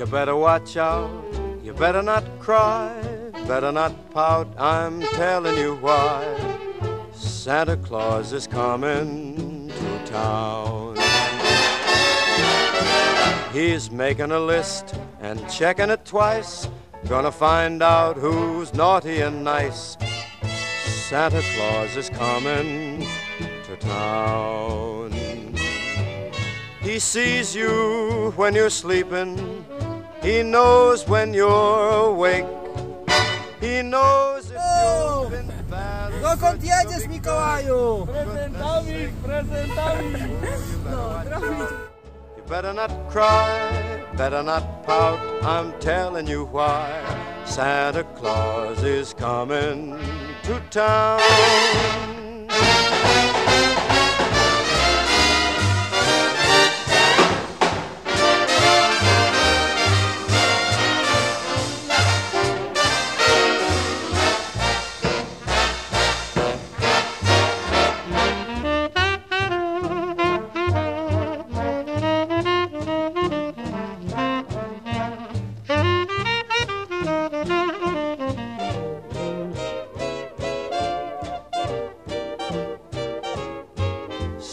You better watch out, you better not cry, better not pout, I'm telling you why. Santa Claus is coming to town. He's making a list and checking it twice, gonna find out who's naughty and nice. Santa Claus is coming to town. He sees you when you're sleeping. He knows when you're awake. He knows if Oh! you've been bad. Dokąd jedziesz, Mikołaju? Prezentami, prezentami. No. You better not cry, better not pout. I'm telling you why. Santa Claus is coming to town.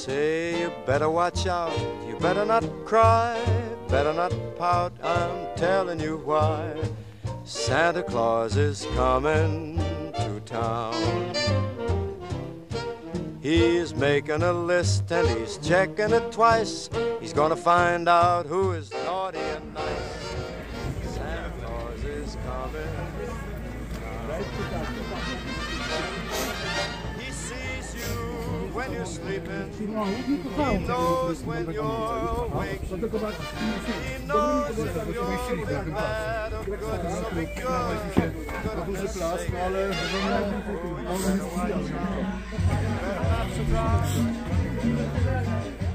Say you better watch out, you better not cry, better not pout, I'm telling you why. Santa Claus is coming to town. He's making a list and he's checking it twice. He's gonna find out who is naughty when you're sleeping. He knows when you're awake. He knows if you're bad or good, good.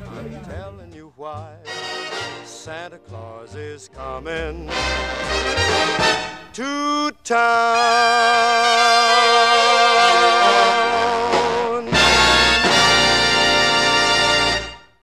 I'm telling you why Santa Claus is coming to town.